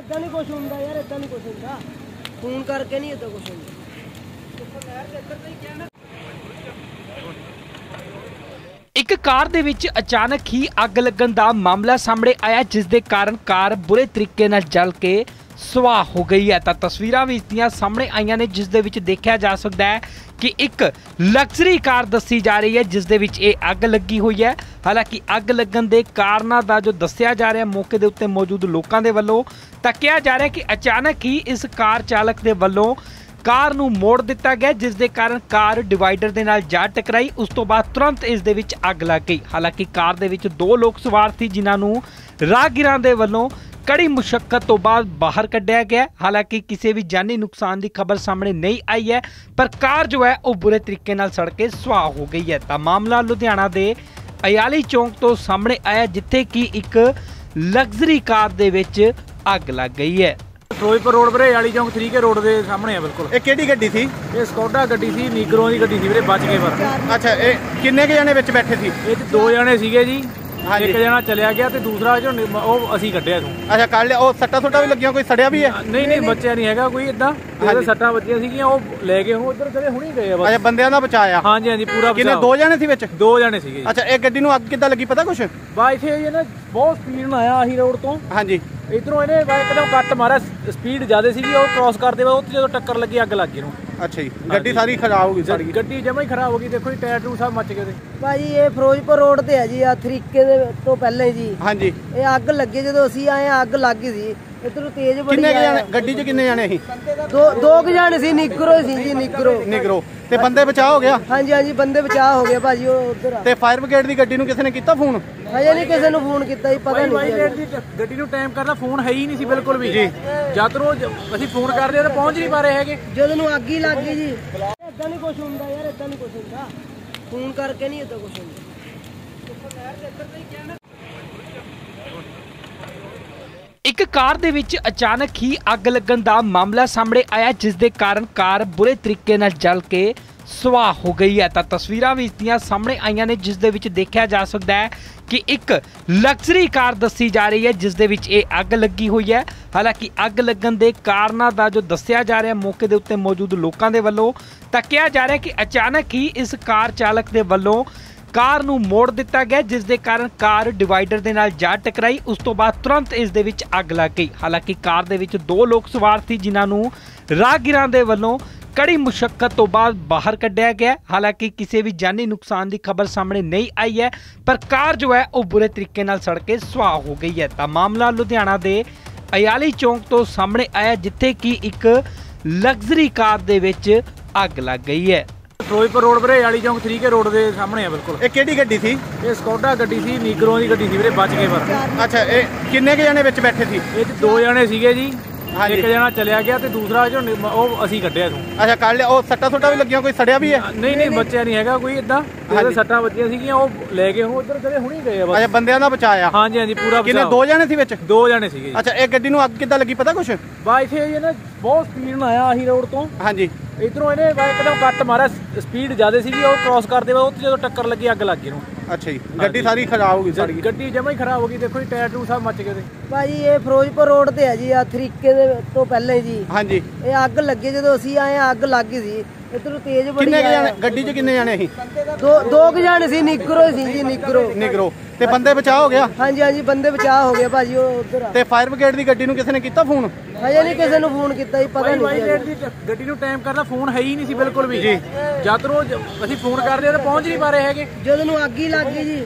ਇਦਾਂ ਨਹੀਂ ਕੁਝ ਹੁੰਦਾ ਯਾਰ ਇਦਾਂ ਨਹੀਂ ਕੁਝ ਹੁੰਦਾ। ਫੋਨ ਕਰਕੇ ਨਹੀਂ ਇਦਾਂ ਕੁਝ ਹੁੰਦਾ। ਇੱਕ ਕਾਰ ਦੇ ਵਿੱਚ ਅਚਾਨਕ ਹੀ ਅੱਗ ਲੱਗਣ ਦਾ ਮਾਮਲਾ ਸਾਹਮਣੇ ਆਇਆ, ਜਿਸ ਦੇ ਕਾਰਨ ਕਾਰ ਬੁਰੇ ਤਰੀਕੇ ਨਾਲ ਜਲ ਕੇ ਸੁਆਹ ਹੋ ਗਈ ਹੈ। ਤਾਂ ਤਸਵੀਰਾਂ ਵੀ ਇਸ ਦੀਆਂ ਸਾਹਮਣੇ ਆਈਆਂ ਨੇ, ਜਿਸ ਦੇ ਵਿੱਚ ਦੇਖਿਆ ਜਾ ਸਕਦਾ ਹੈ ਕਿ ਇੱਕ ਲਗਜ਼ਰੀ ਕਾਰ ਦੱਸੀ ਜਾ ਰਹੀ ਹੈ, ਜਿਸ ਦੇ ਵਿੱਚ ਇਹ ਅੱਗ ਲੱਗੀ ਹੋਈ ਹੈ। ਹਾਲਾਂਕਿ ਅੱਗ ਲੱਗਣ ਦੇ ਕਾਰਨਾਂ ਦਾ ਜੋ ਦੱਸਿਆ ਜਾ ਰਿਹਾ, ਮੌਕੇ ਦੇ ਉੱਤੇ ਮੌਜੂਦ ਲੋਕਾਂ ਦੇ ਵੱਲੋਂ ਤਾਂ ਕਿਹਾ ਜਾ ਰਿਹਾ ਕਿ ਅਚਾਨਕ ਹੀ ਇਸ ਕਾਰ ਚਾਲਕ ਦੇ ਵੱਲੋਂ ਕਾਰ ਨੂੰ ਮੋੜ ਦਿੱਤਾ ਗਿਆ, ਜਿਸ ਦੇ ਕਾਰਨ ਕਾਰ ਡਿਵਾਈਡਰ ਦੇ ਨਾਲ ਜਾ ਟਕਰਾਈ, ਉਸ ਤੋਂ ਬਾਅਦ ਤੁਰੰਤ ਇਸ ਦੇ ਵਿੱਚ ਅੱਗ ਲੱਗ ਗਈ। ਹਾਲਾਂਕਿ ਕਾਰ ਦੇ ਵਿੱਚ ਦੋ ਲੋਕ ਸਵਾਰ ਸੀ, ਜਿਨ੍ਹਾਂ ਨੂੰ ਰਾਹਗੀਰਾਂ ਦੇ ਵੱਲੋਂ ਕੜੀ ਮੁਸ਼ਕਲ ਤੋਂ ਬਾਅਦ ਬਾਹਰ ਕੱਢਿਆ ਗਿਆ। ਹਾਲਾਂਕਿ ਕਿਸੇ ਵੀ ਜਾਨੀ ਨੁਕਸਾਨ ਦੀ ਖਬਰ ਸਾਹਮਣੇ ਨਹੀਂ ਆਈ ਹੈ, ਪਰ ਕਾਰ ਜੋ ਹੈ, ਉਹ ਬੁਰੇ ਤਰੀਕੇ ਨਾਲ ਸੜ ਕੇ ਸੁਆਹ ਹੋ ਗਈ ਹੈ। ਤਾਂ ਮਾਮਲਾ ਲੁਧਿਆਣਾ ਦੇ ਅਯਾਲੀ ਚੌਂਕ ਤੋਂ ਸਾਹਮਣੇ ਆਇਆ, ਜਿੱਥੇ ਕਿ ਇੱਕ ਲਗਜ਼ਰੀ ਕਾਰ ਦੇ ਵਿੱਚ ਅੱਗ ਲੱਗ ਗਈ ਹੈ। ਫਿਰੋਜ਼ਪੁਰ ਰੋਡ ਵੀਰੇ ਵਾਲੀ ਚੌਂਕ 3 ਕੇ ਰੋਡ ਦੇ ਸਾਹਮਣੇ ਆ ਬਿਲਕੁਲ। ਇਹ ਕਿਹੜੀ ਗੱਡੀ ਸੀ? ਇਹ ਸਕੋਡਾ ਗੱਡੀ ਸੀ ਨੀਗਰੋ ਦੀ ਗੱਡੀ ਸੀ ਵੀਰੇ ਬਚ ਗਏ ਪਰ ਅੱਛਾ ਇਹ ਕਿੰਨੇ ਕੇ ਜਣੇ ਵਿੱਚ ਬੈਠੇ ਸੀ? ਇਹ 'ਚ ਦੋ ਜਣੇ ਸੀਗੇ ਜੀ। ਹਾਂਜੀ। ਇੱਕ ਜਣਾ ਚਲਿਆ ਗਿਆ ਤੇ ਦੂਸਰਾ ਜੋ ਨਿ- ਉਹ ਅਸੀਂ ਕੱਢਿਆ ਇਥੋਂ। ਅੱਛਾ ਕੱਢ ਲਿਆ ਉਹ ਸੱਟਾ ਸੁੱਟਾ ਵੀ ਲੱਗੀਆਂ ਕੋਈ ਸੜਿਆ ਵੀ ਹੈ? ਨਹੀਂ ਨਹੀਂ ਬੱਚਿਆ ਨਹੀਂ ਹੈਗਾ ਕੋਈ ਇਦਾਂ। ਹਾਂਜੀ। ਸੱਟਾਂ ਵੱਜੀਆਂ ਸੀਗੀਆਂ ਉਹ ਲੈ ਗਏ ਉਹ ਉਧਰ ਚਲੇ ਹੁਣੀ ਗਏ ਆ ਅੱਛਾ ਬਸ ਬੰਦਿਆਂ ਦਾ ਬਚਾਇਆ ਹਾਂਜੀ ਹਾਂਜੀ ਪੂਰਾ ਕਿੰਨੇ ਬਚਾਓ। ਦੋ ਜਣੇ ਸੀ ਵਿੱਚ? ਦੋ ਜਣੇ ਸੀਗੇ ਅੱਛਾ ਇਹ ਗੱਡੀ ਨੂੰ ਅੱਗ ਕਿੱਦਾਂ ਲੱਗੀ ਪਤਾ ਕੁਛ? ਬਾ ਇੱਥੇ ਇਹ ਨਾ ਬਹੁਤ ਸਪੀਡ ਨਾਲ ਆਇਆ ਆਹੀ ਰੋਡ ਤੋਂ। ਹਾਂਜੀ। ਇਧਰੋਂ ਇਹਨੇ ਬਾ ਇੱਕਦਮ ਕੱਟ ਮਾਰਿਆ ਸਪੀਡ ਜ਼ਿਆਦਾ ਸੀਗੀ ਉਹ ਕ੍ਰਾਸ ਕਰਦੇ ਵਾ ਉਹ ਤੇ ਜਦੋਂ ਟੱਕਰ ਲੱਗੀ ਅੱਗ ਲੱਗ ਗਈ ਨੂੰ ਅੱਛਾ ਜੀ ਗੱਡੀ ਸਾਰੀ ਖਰਾਬ ਹੋ ਗਈ ਸਾਰੀ। ਗੱਡੀ ਜਮਾ ਹੀ ਖਰਾਬ ਹੋ ਗਈ ਦੇਖੋ ਜੀ ਟਾਇਰ ਟੂ ਸਭ ਮੱਚ ਗਏ ਉਹਦੇ। ਭਾਜੀ ਇਹ ਫਿਰੋਜ਼ਪੁਰ ਰੋਡ ਤੇ ਹੈ ਜੀ ਆ ਤਰੀਕੇ ਦੇ ਤੋਂ ਪਹਿਲਾਂ ਜੀ। ਹਾਂਜੀ। ਇਹ ਅੱਗ ਲੱਗੀ ਜਦੋਂ ਅਸੀਂ ਆਏ ਅੱਗ ਲੱਗ ਗਈ ਸੀ। ਇਧਰੋਂ ਤੇਜ਼ ਬੜੀ ਕਿੰਨੇ। ਜਣੇ ਗੱਡੀ 'ਚ ਕਿੰਨੇ ਜਣੇ ਸੀ? ਦੋ ਦੋ ਕੁ ਜਾਣੇ ਸੀ ਨਿਗਰੋ ਸੀ ਜੀ ਨਿਗਰੋ ਨਿਗਰੋ ਤੇ ਬੰਦੇ ਬਚਾ ਹੋ ਗਿਆ? ਹਾਂਜੀ ਹਾਂਜੀ ਬੰਦੇ ਬਚਾਅ ਹੋ ਗਏ ਭਾਜੀ ਉਹ ਉਧਰ ਤੇ ਫਾਇਰ ਬ੍ਰਿਗੇਡ ਦੀ ਗੱਡੀ ਨੂੰ ਕਿਸੇ ਨੇ ਕੀਤਾ ਫੋਨ? ਹਜੇ ਨਹੀਂ ਕਿਸੇ ਨੂੰ ਫੋਨ ਕੀਤਾ ਜੀ ਪਤਾ ਨਹੀਂ ਵਾਈ ਜੀ ਰੇਟ ਦੀ ਗੱਡੀ ਨੂੰ ਟਾਈਮ ਕਰਦਾ ਫੋਨ ਹੈ ਹੀ ਨਹੀਂ ਸੀ ਬਿਲਕੁਲ ਵੀ। ਜੀ। ਜਦ ਰੋਜ਼ ਅਸੀਂ ਫੋਨ ਕਰਦੇ ਆ ਤਾਂ ਪਹੁੰਚ ਨਹੀਂ ਪਾ ਰਹੇ ਹੈਗੇ। ਜਦੋਂ ਨੂੰ ਅੱਗ ਹੀ ਲੱਗ ਗਈ ਜੀ। ਇਦਾਂ ਨਹੀਂ ਕੁਝ ਹੁੰਦਾ ਯਾਰ ਇਦਾਂ ਨਹੀਂ ਕੁਝ ਹੁੰਦਾ। ਫੋਨ ਕਰਕੇ ਨਹੀਂ ਇਦਾਂ ਕੁਝ ਹੁੰਦਾ। ਇੱਕ ਕਾਰ ਦੇ ਵਿੱਚ ਅਚਾਨਕ ਹੀ ਅੱਗ ਲੱਗਣ ਦਾ ਮਾਮਲਾ ਸਾਹਮਣੇ ਆਇਆ ਜਿਸ ਦੇ ਕਾਰਨ ਕਾਰ ਬੁਰੇ ਤਰੀਕੇ ਨਾਲ ਜਲ ਕੇ ਸੁਆਹ ਹੋ ਗਈ ਹੈ। ਤਾਂ ਤਸਵੀਰਾਂ ਵੀ ਇਸ ਦੀਆਂ ਸਾਹਮਣੇ ਆਈਆਂ ਨੇ, ਜਿਸ ਦੇ ਵਿੱਚ ਦੇਖਿਆ ਜਾ ਸਕਦਾ ਹੈ ਕਿ ਇੱਕ ਲਗਜ਼ਰੀ ਕਾਰ ਦੱਸੀ ਜਾ ਰਹੀ ਹੈ, ਜਿਸ ਦੇ ਵਿੱਚ ਇਹ ਅੱਗ ਲੱਗੀ ਹੋਈ ਹੈ। ਹਾਲਾਂਕਿ ਅੱਗ ਲੱਗਣ ਦੇ ਕਾਰਨਾਂ ਦਾ ਜੋ ਦੱਸਿਆ ਜਾ ਰਿਹਾ, ਮੌਕੇ ਦੇ ਉੱਤੇ ਮੌਜੂਦ ਲੋਕਾਂ ਦੇ ਵੱਲੋਂ ਤਾਂ ਕਿਹਾ ਜਾ ਰਿਹਾ ਕਿ ਅਚਾਨਕ ਹੀ ਇਸ ਕਾਰ ਚਾਲਕ ਦੇ ਵੱਲੋਂ ਕਾਰ ਨੂੰ ਮੋੜ ਦਿੱਤਾ ਗਿਆ, ਜਿਸ ਦੇ ਕਾਰਨ ਕਾਰ ਡਿਵਾਈਡਰ ਦੇ ਨਾਲ ਜਾ ਟਕਰਾਈ। ਉਸ ਤੋਂ ਬਾਅਦ ਤੁਰੰਤ ਇਸ ਦੇ ਵਿੱਚ ਅੱਗ ਲੱਗ ਗਈ। ਹਾਲਾਂਕਿ ਕਾਰ ਦੇ ਵਿੱਚ ਦੋ ਲੋਕ ਸਵਾਰ ਸੀ, ਜਿਨ੍ਹਾਂ ਨੂੰ ਰਾਹਗੀਰਾਂ ਦੇ ਵੱਲੋਂ ਕੜੀ ਮੁਸ਼ਕਲ ਤੋਂ ਬਾਅਦ ਬਾਹਰ ਕੱਢਿਆ ਗਿਆ। ਹਾਲਾਂਕਿ ਕਿਸੇ ਵੀ ਜਾਨੀ ਨੁਕਸਾਨ ਦੀ ਖਬਰ ਸਾਹਮਣੇ ਨਹੀਂ ਆਈ ਹੈ ਪਰ ਕਾਰ ਜੋ ਹੈ ਉਹ ਬੁਰੇ ਤਰੀਕੇ ਨਾਲ ਸੜ ਕੇ ਸੁਆਹ ਹੋ ਗਈ ਹੈ। ਤਾਂ ਮਾਮਲਾ ਲੁਧਿਆਣਾ ਦੇ ਅਯਾਲੀ ਚੌਂਕ ਤੋਂ ਸਾਹਮਣੇ ਆਇਆ ਜਿੱਥੇ ਕਿ ਇੱਕ ਲਗਜ਼ਰੀ ਕਾਰ ਦੇ ਵਿੱਚ ਅੱਗ ਲੱਗ ਗਈ ਹੈ। ਫਿਰੋਜ਼ਪੁਰ ਰੋਡ ਵੀਰੇ ਵਾਲੀ ਚੌਂਕ 3 ਕੇ ਰੋਡ ਦੇ ਸਾਹਮਣੇ ਆ ਬਿਲਕੁਲ। ਇਹ ਕਿਹੜੀ ਗੱਡੀ ਸੀ? ਇਹ ਸਕੋਡਾ ਗੱਡੀ ਸੀ ਨੀਗਰੋ ਦੀ ਗੱਡੀ ਸੀ ਵੀਰੇ ਬਚ ਗਏ ਪਰ। ਅੱਛਾ ਇਹ ਕਿੰਨੇ ਕੇ ਜਣੇ ਵਿੱਚ ਬੈਠੇ ਸੀ? ਇਹ 'ਚ ਦੋ ਜਣੇ ਸੀਗੇ ਜੀ। ਹਾਂਜੀ। ਇੱਕ ਜਣਾ ਚਲਿਆ ਗਿਆ ਤੇ ਦੂਸਰਾ ਜੋ ਨਿ- ਉਹ ਅਸੀਂ ਕੱਢਿਆ ਇਥੋਂ। ਅੱਛਾ ਕੱਢ ਲਿਆ। ਉਹ ਸੱਟਾ ਸੁੱਟਾ ਵੀ ਲੱਗੀਆਂ ਕੋਈ ਸੜਿਆ ਵੀ ਹੈ? ਨਹੀਂ ਨਹੀਂ ਬੱਚਿਆ ਨਹੀਂ ਹੈਗਾ ਕੋਈ ਇਦਾਂ ਉਹਦੇ ਹਾਂਜੀ। ਸੱਟਾਂ ਵੱਜੀਆਂ ਸੀਗੀਆਂ ਉਹ ਲੈ ਗਏ ਉਹ ਉਧਰ ਚਲੇ ਹੁਣੀ ਗਏ ਆ ਬਸ। ਅੱਛਾ ਬੰਦਿਆਂ ਦਾ ਬਚਾਇਆ ਹਾਂਜੀ ਹਾਂਜੀ ਪੂਰਾ ਕਿੰਨੇ। ਦੋ ਜਣੇ ਸੀ ਵਿੱਚ? ਦੋ ਜਣੇ ਸੀਗੇ ਜੀ। ਅੱਛਾ ਇਹ ਗੱਡੀ ਨੂੰ ਅੱਗ ਕਿੱਦਾਂ ਲੱਗੀ ਪਤਾ ਕੁਛ? ਬਾ ਇੱਥੇ ਇਹ ਨਾ ਬਹੁਤ ਸਪੀਡ ਨਾਲ ਆਇਆ ਆਹੀ ਰੋਡ ਤੋਂ। ਹਾਂਜੀ। ਇਧਰੋਂ ਇਹਨੇ ਬਾ ਇੱਕਦਮ ਕੱਟ ਮਾਰਿਆ ਸਪੀਡ ਜ਼ਿਆਦਾ ਸੀਗੀ ਉਹ ਕ੍ਰਾਸ ਕਰਦੇ ਵਾ ਤੇ ਜਦੋਂ ਟੱਕਰ ਲੱਗੀ ਅੱਗ ਲੱਗ ਗਈ ਨੂੰ ਅੱਛਾ ਜੀ ਗੱਡੀ ਸਾਰੀ ਖਰਾਬ ਹੋ ਗਈ ਸਾਰੀ। ਗੱਡੀ ਜਮਾ ਹੀ ਖਰਾਬ ਹੋ ਗਈ ਦੇਖੋ ਜੀ ਟਾਇਰ ਟੂ ਸਭ ਮੱਚ ਗਏ ਉਹਦੇ ਭਾਜੀ ਇਹ ਫਿਰੋਜ਼ਪੁਰ ਰੋਡ ਤੇ ਹੈ ਜੀ ਆ ਤਰੀਕੇ ਦੇ ਤੋਂ ਪਹਿਲਾਂ ਜੀ। ਹਾਂਜੀ। ਇਹ ਅੱਗ ਲੱਗੀ ਜਦੋਂ ਅਸੀਂ ਆਏ ਆ ਅੱਗ ਲੱਗ ਗਈ ਸੀ। ਇਧਰੋਂ ਤੇਜ਼ ਬੜੀ ਕਿੰਨੇ ਕੇ। ਜਣੇ ਗੱਡੀ 'ਚ ਕਿੰਨੇ ਜਣੇ ਸੀ? ਦੋ ਦੋ ਕੁ ਜਾਣੇ ਸੀ ਨਿਗਰੋ ਸੀ ਜੀ ਨਿਗਰੋ ਨਿਗਰੋ ਤੇ ਬੰਦੇ ਬਚਾ ਹੋ ਗਿਆ? ਹਾਂਜੀ ਹਾਂਜੀ ਬੰਦੇ ਬਚਾਅ ਹੋ ਗਏ ਭਾਜੀ ਉਹ ਉਧਰ ਤੇ ਫਾਇਰ ਬ੍ਰਿਗੇਡ ਦੀ ਗੱਡੀ ਨੂੰ ਕਿਸੇ ਨੇ ਕੀਤਾ ਫੋਨ? ਹਜੇ ਨਹੀਂ ਕਿਸੇ ਨੂੰ ਫੋਨ ਕੀਤਾ ਜੀ ਪਤਾ ਨਹੀਂ ਰੇਟ ਦੀ ਗੱਡੀ ਨੂੰ ਟਾਈਮ ਕਰਦਾ ਫੋਨ ਹੈ ਹੀ ਨਹੀਂ ਸੀ ਬਿਲਕੁਲ ਵੀ। ਜੀ ਜਦ ਰੋਜ਼ ਅਸੀਂ ਫੋਨ ਕਰਦੇ ਆ ਤਾਂ ਪਹੁੰਚ ਨਹੀਂ ਪਾ ਰਹੇ ਹੈਗੇ। ਜਦੋਂ ਨੂੰ ਅੱਗ ਹੀ ਲੱਗ ਗਈ ਜੀ।